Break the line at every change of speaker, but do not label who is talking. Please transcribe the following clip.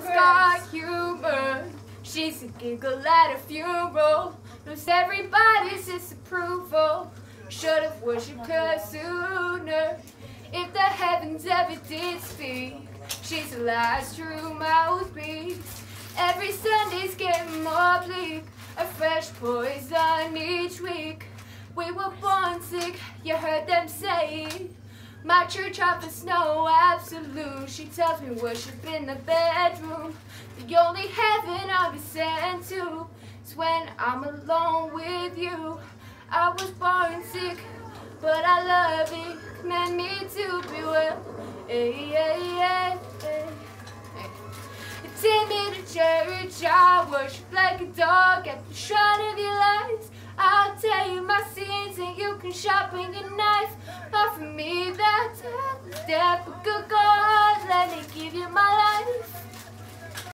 Mama's got humor. She's a giggle at a funeral. Knows everybody's disapproval. Should have worshipped her sooner. If the heavens ever did speak, she's the last true mouthpiece. Every Sunday's getting more bleak. A fresh poison each week. We were born sick, you heard them say. My church offers no absolute. She tells me worship in the bedroom. The only heaven I'll be sent to is when I'm alone with you. I was born sick, but I love it. Command me to be well. Hey, hey, hey, hey. Take me to church, I worship like a dog and sharpen your knife. Offer me that death, good God, let me give you my life.